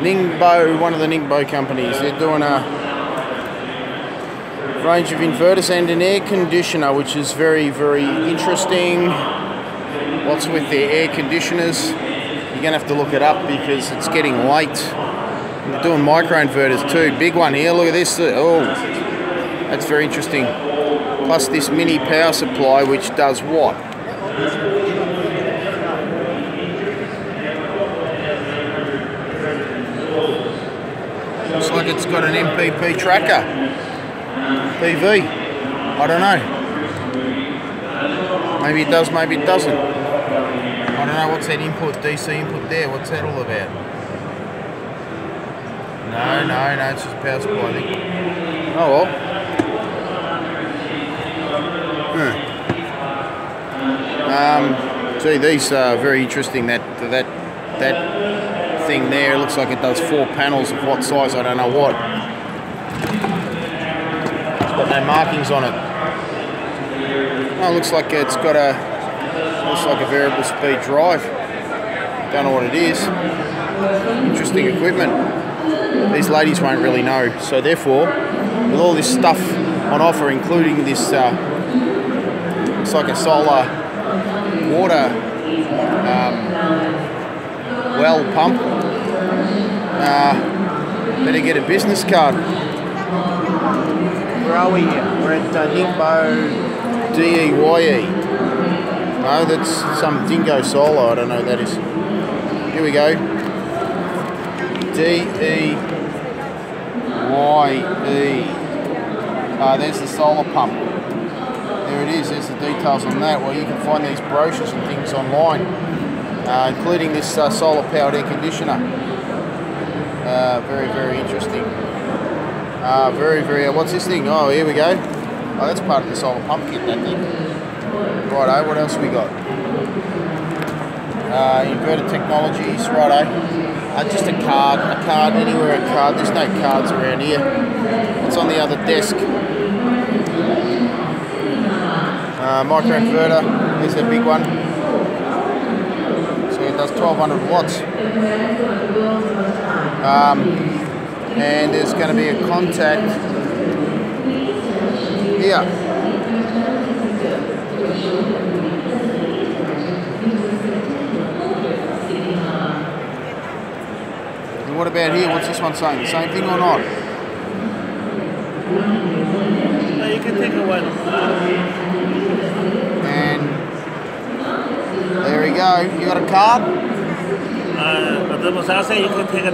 Ningbo, one of the Ningbo companies. They're doing a range of inverters and an air conditioner, which is very, very interesting. What's with their air conditioners? You're going to have to look it up because it's getting late. They're doing microinverters too. Big one here. Look at this. Oh, that's very interesting. Plus this mini power supply, which does what? It's got an MPP tracker. PV. I don't know. Maybe it does, maybe it doesn't. I don't know what's that input, DC input there. What's that all about? No, no, no, it's just power supply, I think. Oh well. Hmm. Um, gee, these are very interesting. That that that thing there looks like it does four panels of what size? I don't know what. It's got no markings on it. Oh, it looks like it's got a looks like a variable speed drive. Don't know what it is. Interesting equipment these ladies won't really know. So therefore, with all this stuff on offer, including this, uh, like a solar water um, well pump. Uh, better get a business card. Where are we here? We're at uh, Ningbo D-E-Y-E. No, that's some Dingo Solar, I don't know what that is. Here we go. D-E Y-E. Uh, there's the solar pump. There it is, there's the details on that. Well, you can find these brochures and things online, uh, including this uh, solar powered air conditioner. Uh, very, very interesting. Uh, very, very, uh, what's this thing? Oh, here we go. Oh, that's part of the solar pump kit, that thing. Righto, what else we got? Uh, inverter technologies, righto. Uh, just a card, a card, anywhere a card. There's no cards around here. What's on the other desk? Microinverter, there's a big one. Does 1200 watts. Um, and there's going to be a contact here. what about here? What's this one saying? Same thing or not? No, you can take a. And there we go. You got a card? Uh, the Musasa, you can take.